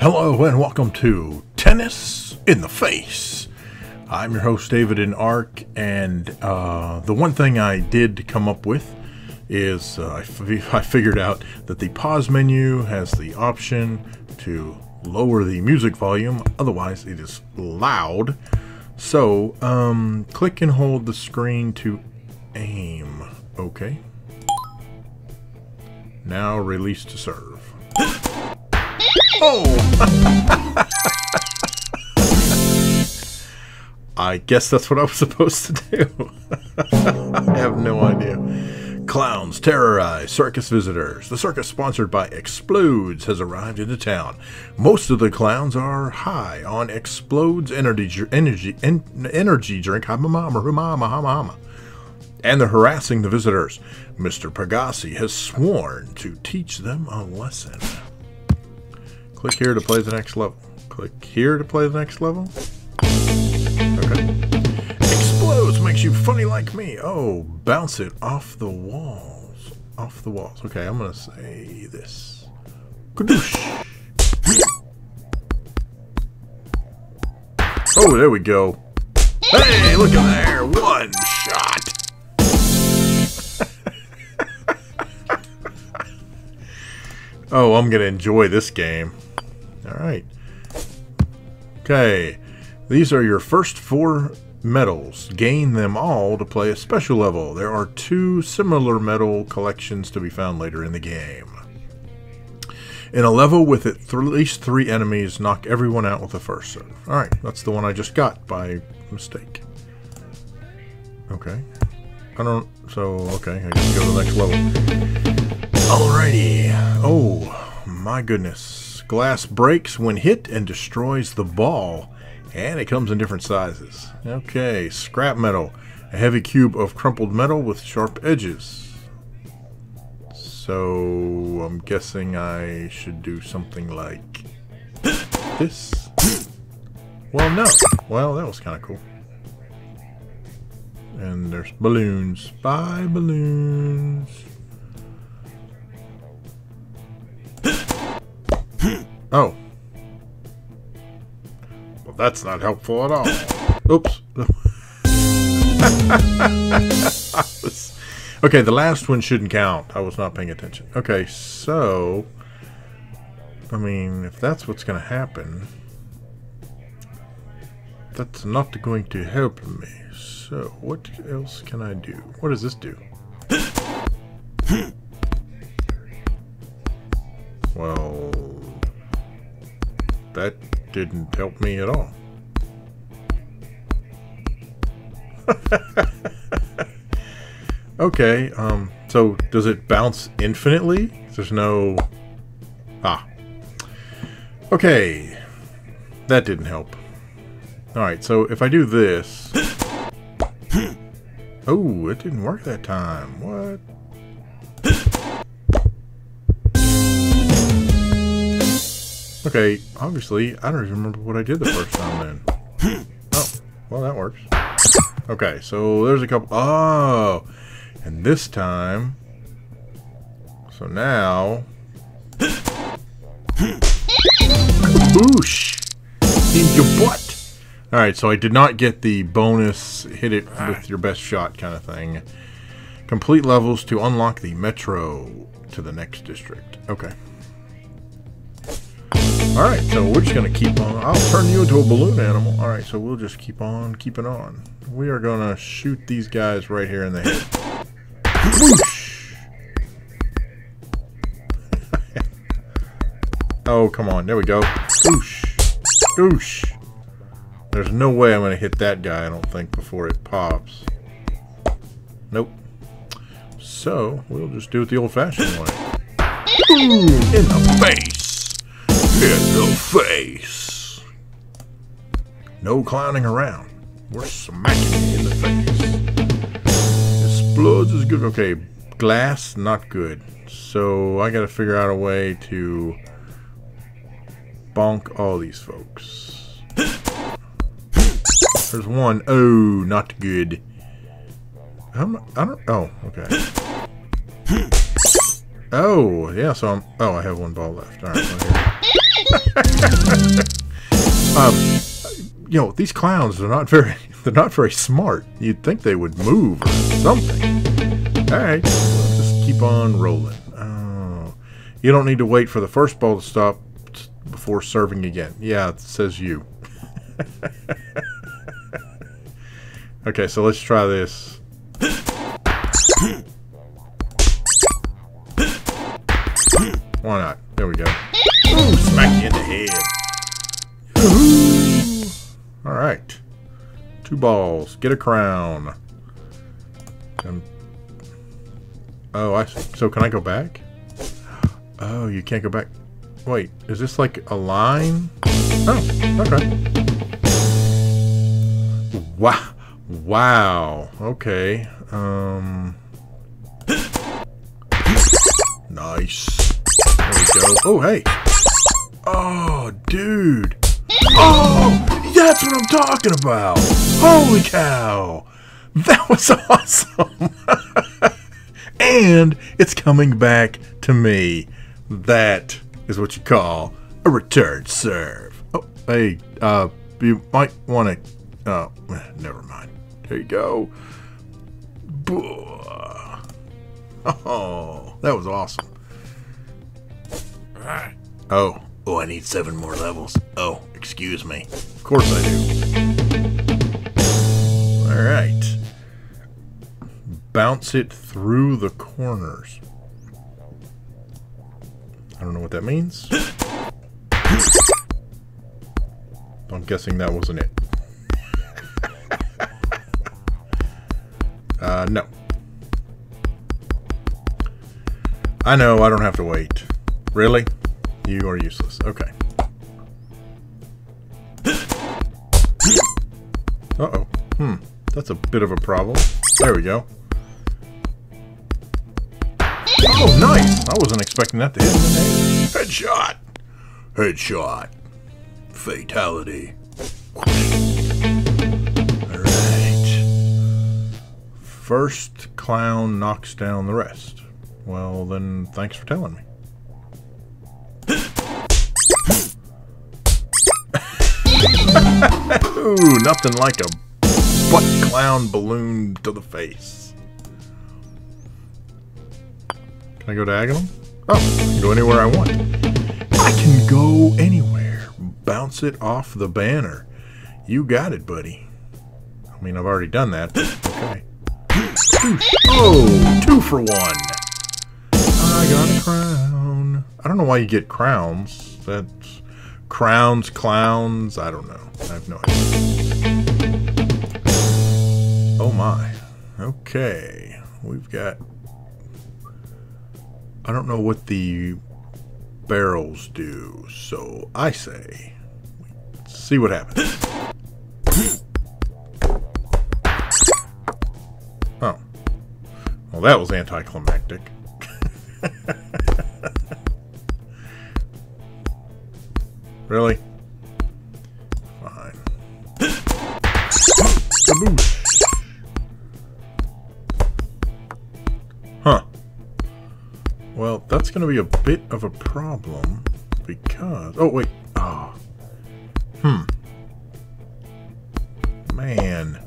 Hello and welcome to Tennis in the Face. I'm your host David in Ark, and uh, the one thing I did come up with is uh, I figured out that the pause menu has the option to lower the music volume, otherwise, it is loud. So, um, click and hold the screen to aim. Okay. Now release to serve. I guess that's what I was supposed to do. I have no idea. Clowns terrorize circus visitors. The circus sponsored by Explodz has arrived into town. Most of the clowns are high on Explodz energy energy en- energy drink. Hama mama hama hama. And they're harassing the visitors. Mr. Pagassi has sworn to teach them a lesson. Click here to play the next level. Click here to play the next level. Okay. Explodz makes you funny like me. Oh, bounce it off the walls. Off the walls. Okay, I'm gonna say this. Kadoosh. Oh, there we go. Hey, look at there. One shot. oh, I'm gonna enjoy this game. Alright. Okay. These are your first four medals. Gain them all to play a special level. There are two similar medal collections to be found later in the game. In a level with at least three enemies, knock everyone out with the first serve. Alright, that's the one I just got by mistake. Okay. I don't... So, okay, I guess go to the next level. Alrighty. Oh, my goodness. Glass breaks when hit and destroys the ball. And it comes in different sizes. Okay, scrap metal. A heavy cube of crumpled metal with sharp edges. So, I'm guessing I should do something like this. Well, no. Well, that was kind of cool. And there's balloons. Bye, balloons. Oh. Well, that's not helpful at all. Oops. was, okay, the last one shouldn't count. I was not paying attention. Okay, so... I mean, if that's what's going to happen... That's not going to help me. So, what else can I do? What does this do? well... That didn't help me at all. okay, um, so does it bounce infinitely? There's no... Ah. Okay. That didn't help. Alright, so if I do this... oh, it didn't work that time. What? Okay, obviously, I don't even remember what I did the first time then. Oh, well, that works. Okay, so there's a couple... Oh! And this time... So now... Boosh! In your butt! Alright, so I did not get the bonus hit it with your best shot kind of thing. Complete levels to unlock the metro to the next district. Okay. Alright, so we're just going to keep on. I'll turn you into a balloon animal. Alright, so we'll just keep on keeping on. We are going to shoot these guys right here in the head. Oh, come on. There we go. Whoosh. Whoosh. There's no way I'm going to hit that guy, I don't think, before it pops. Nope. So, we'll just do it the old-fashioned way. Boom! In the face! In the face. No clowning around. We're smacking in the face. Explodz is good. Okay, glass, not good. So I gotta figure out a way to bonk all these folks. There's one. Oh, not good. I'm, I don't. Oh, okay. Oh, yeah, so I'm... Oh, I have one ball left. Alright, um, you know, these clowns are not very they're not very smart. You'd think they would move or something. All right, just keep on rolling. Oh, you don't need to wait for the first ball to stop before serving again. Yeah, it says you. okay, so let's try this. Why not? There we go. Ooh, smack you in the head. Alright. Two balls. Get a crown. And oh, I. So can I go back? Oh, you can't go back. Wait, is this like a line? Oh, okay. Wow. Wow. Okay. Um. Nice. There we go. Oh, hey. Oh, dude. Oh, that's what I'm talking about. Holy cow. That was awesome. and it's coming back to me. That is what you call a return serve. Oh, hey, uh, you might want to, uh, never mind. There you go. Oh, that was awesome. Oh, oh, I need seven more levels. Oh, excuse me. Of course I do. Alright. Bounce it through the corners. I don't know what that means. I'm guessing that wasn't it. uh, no. I know, I don't have to wait. Really? You are useless. Okay. Uh-oh. Hmm. That's a bit of a problem. There we go. Oh, nice! I wasn't expecting that to hit. Headshot! Headshot. Fatality. Alright. First clown knocks down the rest. Well, then, thanks for telling me. Ooh, nothing like a butt clown balloon to the face. Can I go diagonal? Oh, go anywhere I want. I can go anywhere. Bounce it off the banner. You got it, buddy. I mean, I've already done that. Okay. Oh, two for one. I got a crown. I don't know why you get crowns. That's crowns, clowns. I don't know. I have no idea. Oh my. Okay. We've got... I don't know what the barrels do, so I say... See what happens. Oh. Well, that was anticlimactic. really? Fine. Huh. Well, that's going to be a bit of a problem because... Oh, wait. Oh. Hmm. Man.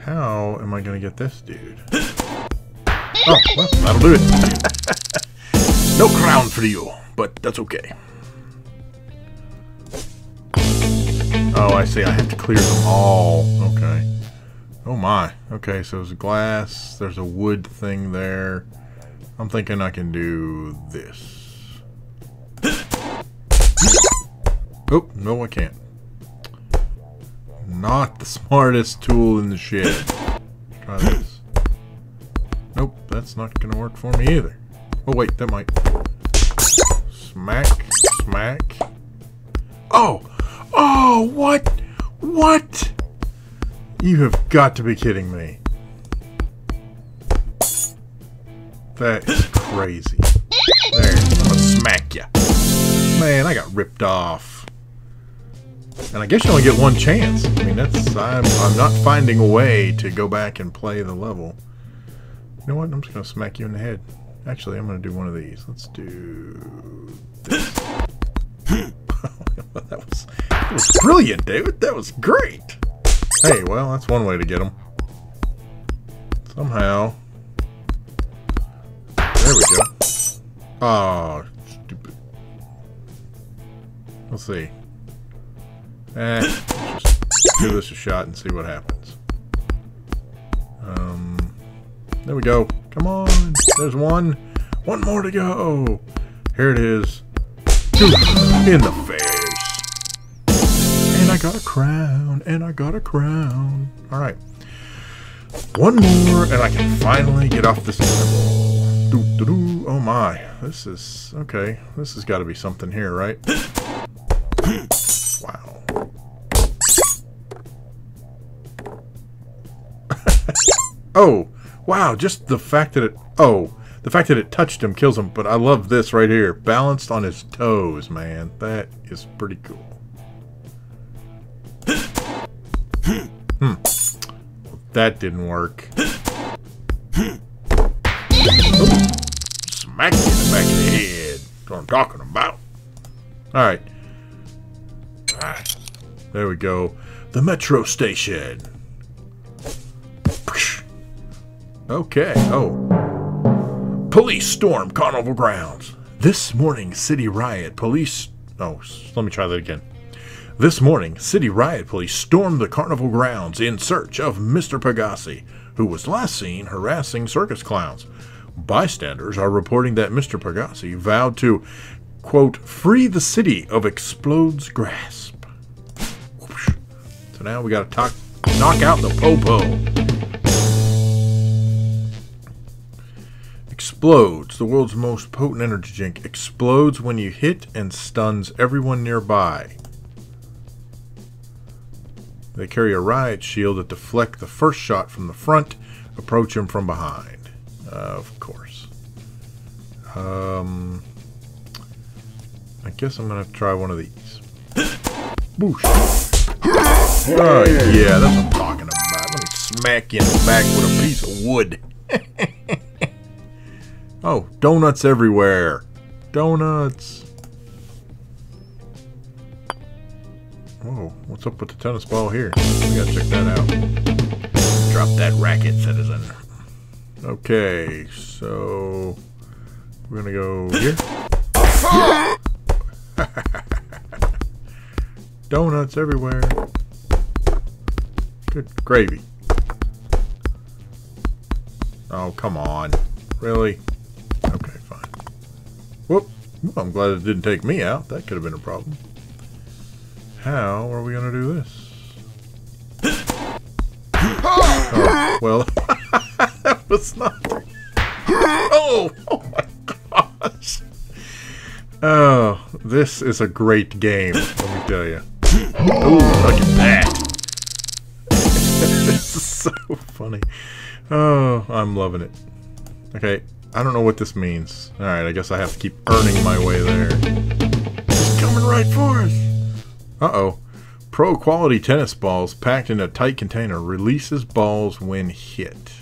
How am I going to get this dude? Oh, well, that'll do it. no crown for you, but that's okay. Oh, I see. I have to clear them all. Okay. Oh my. Okay, so there's glass. There's a wood thing there. I'm thinking I can do this. Oh, no I can't. Not the smartest tool in the shed. Try this. Nope, that's not going to work for me either. Oh, wait, that might. Smack, smack. Oh! What? What? You have got to be kidding me. That is crazy. There, I'm gonna smack you. Man, I got ripped off. And I guess you only get one chance. I mean, that's... I'm, I'm not finding a way to go back and play the level. You know what? I'm just to smack you in the head. Actually, I'm to do one of these. Let's do that was that was brilliant, David. That was great. Hey, well, that's one way to get them. Somehow. There we go. Oh, stupid. Let's see. Eh, just give this a shot and see what happens. Um, there we go. Come on. There's one. One more to go. Here it is. In the face. Got a crown. And I got a crown. Alright. One more and I can finally get off this level. Oh my. This is... Okay. This has got to be something here, right? wow. oh. Wow. Just the fact that it... Oh. The fact that it touched him kills him, but I love this right here. Balanced on his toes, man. That is pretty cool. That didn't work. Smack in the back of the head. That's what I'm talking about. Alright. There we go. The metro station. Okay. Oh. Police storm carnival grounds. This morning, City Riot police. Oh, let me try that again. This morning, City Riot police stormed the carnival grounds in search of Mr. Pagassi, who was last seen harassing circus clowns. Bystanders are reporting that Mr. Pagassi vowed to, quote, free the city of Explodz's grasp. So now we gotta talk, knock out the popo. Explodz, the world's most potent energy drink, explodes when you hit and stuns everyone nearby. They carry a riot shield that deflect the first shot from the front, approach him from behind. Uh, of course. Um, I guess I'm going to try one of these. Boosh. Oh, yeah, that's what I'm talking about. Let me smack you in the back with a piece of wood. Oh, donuts everywhere. Donuts. Whoa, what's up with the tennis ball here? We gotta check that out. Drop that racket, citizen. Okay, so we're gonna go here. Donuts everywhere. Good gravy. Oh, come on. Really? Okay, fine. Whoop. I'm glad it didn't take me out. That could have been a problem. How are we going to do this? oh, well, that was not... Oh, oh my gosh. Oh, this is a great game, let me tell you. Oh, look at that. this is so funny. Oh, I'm loving it. Okay, I don't know what this means. Alright, I guess I have to keep earning my way there. It's coming right for us! Uh-oh. Pro quality tennis balls packed in a tight container releases balls when hit.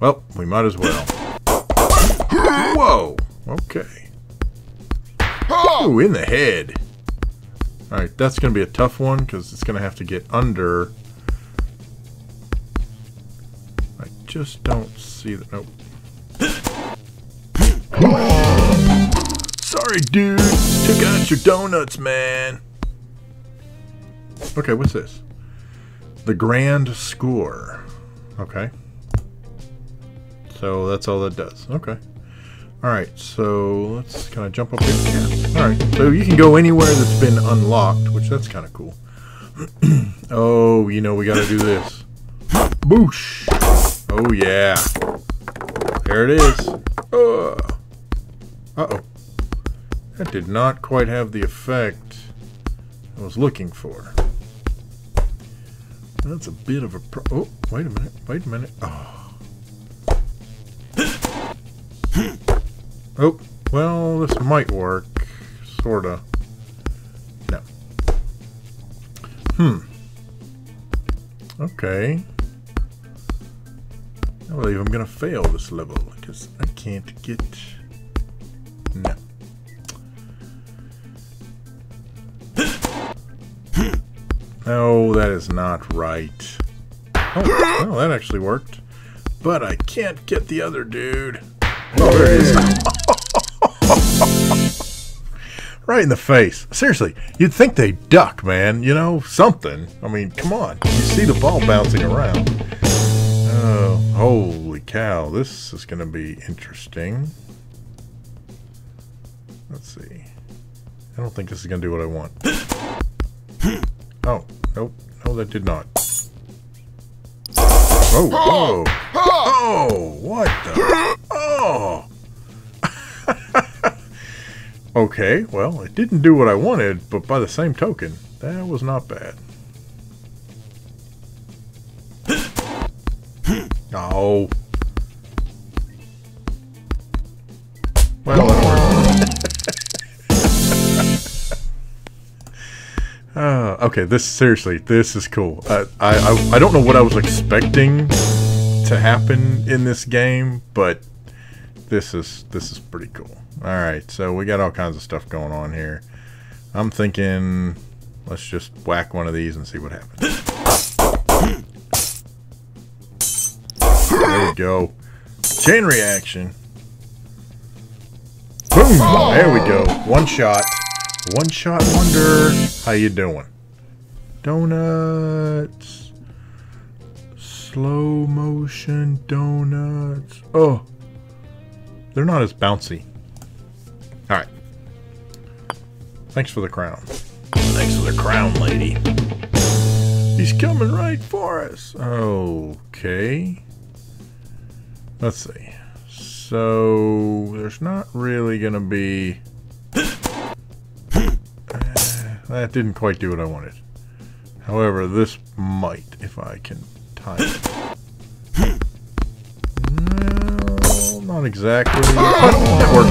Well, we might as well. Whoa! Okay. Oh, in the head. Alright, that's going to be a tough one because it's going to have to get under. I just don't see that. Nope. Sorry, dude. Took out your donuts, man. Okay, what's this? The grand score. Okay. So that's all that does. Okay. Alright, so let's kind of jump up here. Alright, so you can go anywhere that's been unlocked, which that's kind of cool. oh, you know, we got to do this. Boosh! Oh, yeah. There it is. Uh. Uh-oh. That did not quite have the effect I was looking for. That's a bit of a pro- Oh, wait a minute. Wait a minute. Oh. oh, well, this might work. Sorta. No. Hmm. Okay. I believe I'm gonna fail this level because I can't get no. No, that is not right. Oh, well, that actually worked. But I can't get the other dude. Oh, there is. right in the face. Seriously, you'd think they duck, man. You know, something. I mean, come on. You see the ball bouncing around. Oh, holy cow. This is going to be interesting. Let's see. I don't think this is going to do what I want. Oh, nope. No, that did not. Oh, whoa. Oh, what the? Oh. okay, well, it didn't do what I wanted, but by the same token, that was not bad. Oh. Okay, this seriously, this is cool. Uh, I, I I don't know what I was expecting to happen in this game, but this is this is pretty cool. All right, so we got all kinds of stuff going on here. I'm thinking, let's just whack one of these and see what happens. There we go. Chain reaction. Boom! There we go. One shot. One shot wonder. How you doing? Donuts. Slow motion donuts. Oh. They're not as bouncy. Alright. Thanks for the crown. Thanks for the crown, lady. He's coming right for us. Okay. Let's see. So, there's not really going to be... Uh, that didn't quite do what I wanted. However, this might, if I can time it. No, not exactly. Ah! Oh, that works.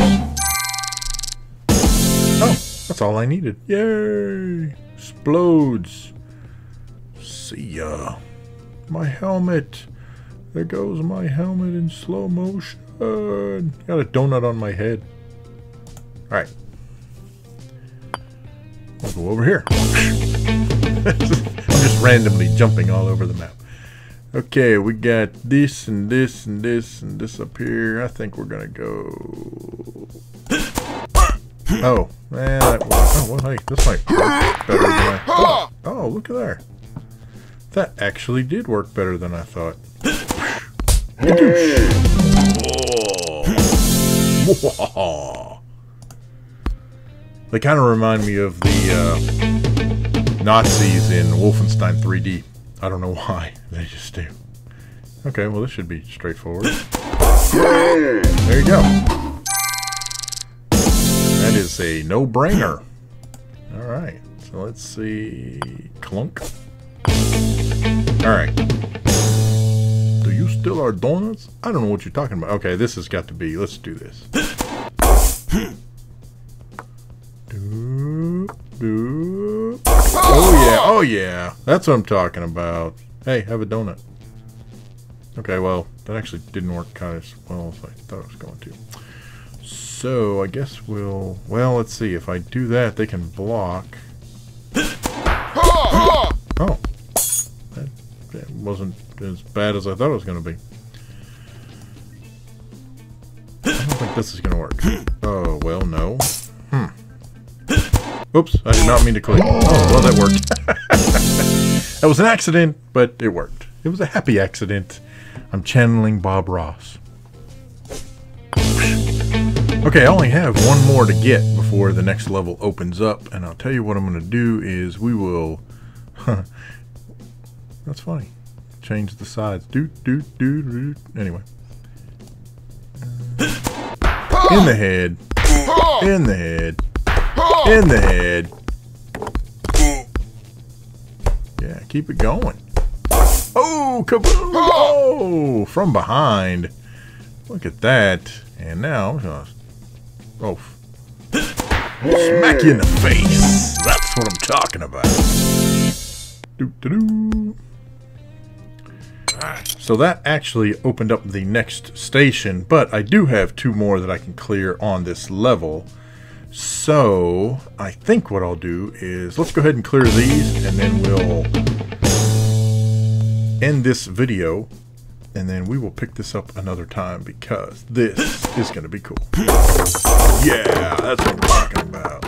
Oh, that's all I needed. Yay! Explodes. See ya. My helmet. There goes my helmet in slow motion. Got a donut on my head. Alright. I'll go over here. I'm just randomly jumping all over the map. Okay, we got this and this and this and this up here. I think we're gonna go. Oh, man, that Oh, well, hey, this might work better than I thought. Oh, look at there. That actually did work better than I thought. They kind of remind me of the uh, Nazis in Wolfenstein 3D. I don't know why. They just do. Okay, well this should be straightforward. There you go. That is a no-brainer. Alright, so let's see... Clunk. Alright. Do you still are donuts? I don't know what you're talking about. Okay, this has got to be... Let's do this. do, Oh yeah, oh yeah. That's what I'm talking about. Hey, have a donut. Okay, well, that actually didn't work kind of as well as I thought it was going to. So, I guess we'll... Well, let's see. If I do that, they can block. Oh. That, that wasn't as bad as I thought it was going to be. I don't think this is going to work. Oh, well, no. Oops, I did not mean to click. Oh, well, that worked. that was an accident, but it worked. It was a happy accident. I'm channeling Bob Ross. Okay, I only have one more to get before the next level opens up, and I'll tell you what I'm going to do is we will... That's funny. Change the sides. Do, do, do, do. Anyway. In the head. In the head. In the head. Yeah, keep it going. Oh, kaboom! Oh, from behind. Look at that. And now I'm gonna... Oh. Smack you in the face. That's what I'm talking about. Doo -doo -doo. So that actually opened up the next station, but I do have two more that I can clear on this level. So, I think what I'll do is let's go ahead and clear these and then we'll end this video and then we will pick this up another time because this is going to be cool. Yeah, that's what I'm talking about.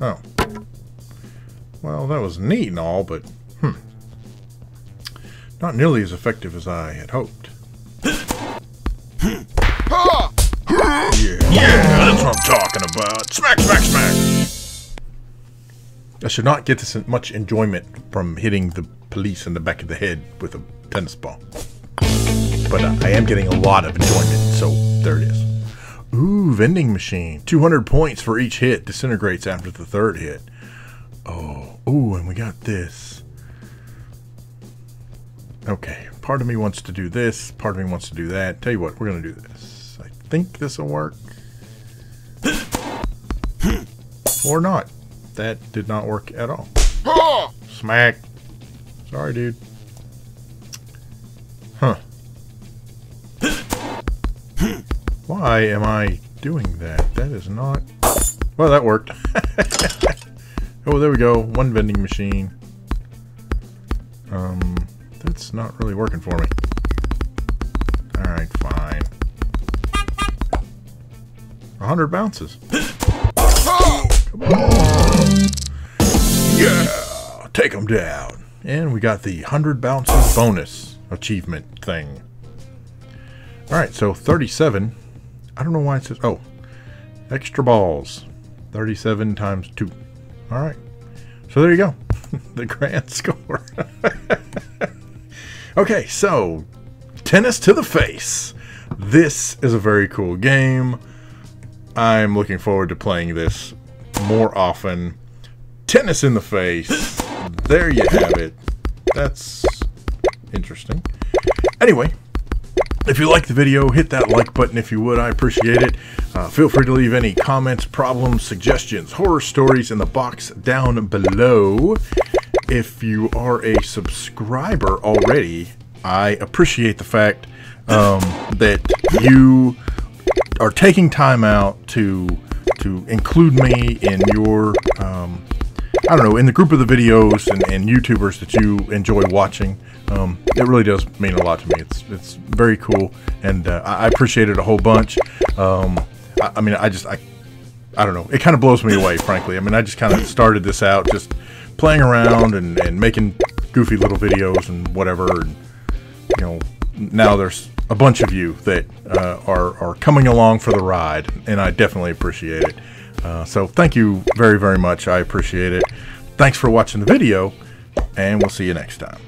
Oh. Well, that was neat and all, but hmm. Not nearly as effective as I had hoped. yeah, yeah, I'm talking about. Smack, smack, smack. I should not get this much enjoyment from hitting the police in the back of the head with a tennis ball. But uh, I am getting a lot of enjoyment, so there it is. Ooh, vending machine. 200 points for each hit. Disintegrates after the third hit. Oh, ooh, and we got this. Okay, part of me wants to do this, part of me wants to do that. Tell you what, we're going to do this. I think this will work. Or not. That did not work at all. Smack. Sorry, dude. Huh. Why am I doing that? That is not... Well, that worked. oh, there we go. One vending machine. Um, that's not really working for me. Alright, fine. A hundred bounces. Yeah! Take them down. And we got the 100 bounces bonus achievement thing. Alright, so 37. I don't know why it says... Oh. Extra balls. 37 times 2. Alright. So there you go. the grand score. okay, so... Tennis to the face. This is a very cool game. I'm looking forward to playing this more often. Tennis in the face there you have it. That's interesting. Anyway, if you like the video, hit that like button if you would. I appreciate it. Uh, feel free to leave any comments, problems, suggestions, horror stories in the box down below. If you are a subscriber already, I appreciate the fact um, that you are taking time out to to include me in your um, I don't know, in the group of the videos and, and YouTubers that you enjoy watching, um, it really does mean a lot to me. It's it's very cool, and uh, I appreciate it a whole bunch. Um, I, I, mean, I just I I don't know. It kind of blows me away, frankly. I mean, I just kind of started this out just playing around and, and making goofy little videos and whatever. And, you know, now there's a bunch of you that uh, are are coming along for the ride, and I definitely appreciate it. Uh, so thank you very, very much. I appreciate it. Thanks for watching the video, and we'll see you next time.